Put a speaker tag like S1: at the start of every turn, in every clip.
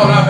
S1: Ciao Rafa.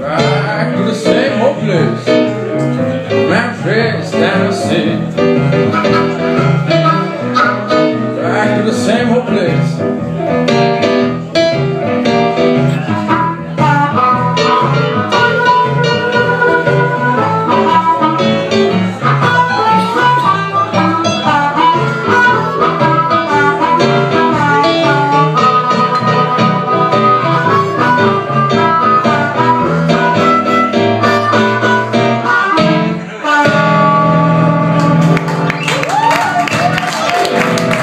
S1: Back to the same old place.